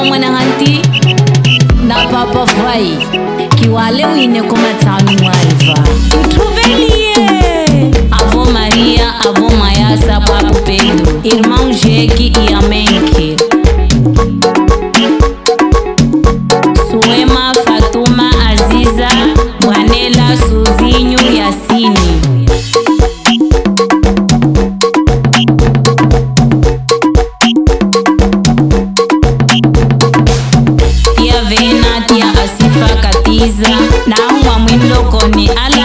na mwananganti na papa fai kiwa leo ine kuma tano malva tutuvelie avó Maria avó Maiasa papo Pedro irmão Jeque e Amenque Suema Fatu izi na nwa m lokoni ala